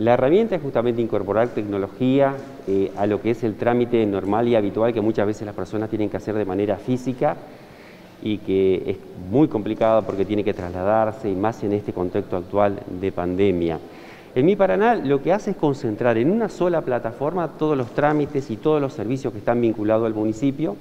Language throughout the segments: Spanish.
La herramienta es justamente incorporar tecnología eh, a lo que es el trámite normal y habitual que muchas veces las personas tienen que hacer de manera física y que es muy complicado porque tiene que trasladarse y más en este contexto actual de pandemia. En Mi Paraná lo que hace es concentrar en una sola plataforma todos los trámites y todos los servicios que están vinculados al municipio.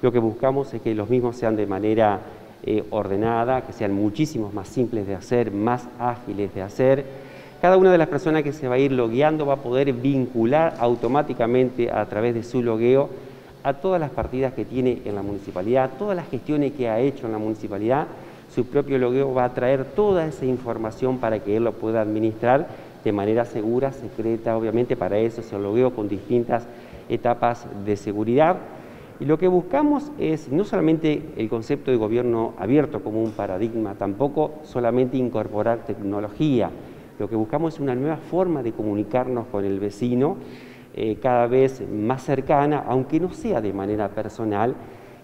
Lo que buscamos es que los mismos sean de manera eh, ordenada, que sean muchísimos más simples de hacer, más ágiles de hacer cada una de las personas que se va a ir logueando va a poder vincular automáticamente a través de su logueo a todas las partidas que tiene en la municipalidad, todas las gestiones que ha hecho en la municipalidad, su propio logueo va a traer toda esa información para que él lo pueda administrar de manera segura, secreta, obviamente para eso se logueo con distintas etapas de seguridad. Y lo que buscamos es no solamente el concepto de gobierno abierto como un paradigma, tampoco solamente incorporar tecnología, lo que buscamos es una nueva forma de comunicarnos con el vecino, eh, cada vez más cercana, aunque no sea de manera personal,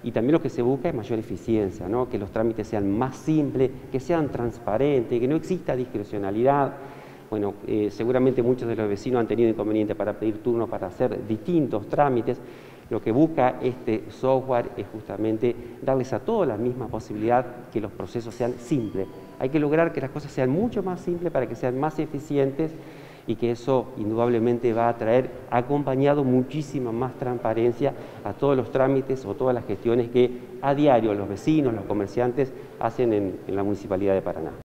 y también lo que se busca es mayor eficiencia, ¿no? que los trámites sean más simples, que sean transparentes, que no exista discrecionalidad. Bueno, eh, seguramente muchos de los vecinos han tenido inconveniente para pedir turno para hacer distintos trámites. Lo que busca este software es justamente darles a todos la misma posibilidad que los procesos sean simples. Hay que lograr que las cosas sean mucho más simples para que sean más eficientes y que eso indudablemente va a traer acompañado muchísima más transparencia a todos los trámites o todas las gestiones que a diario los vecinos, los comerciantes hacen en, en la Municipalidad de Paraná.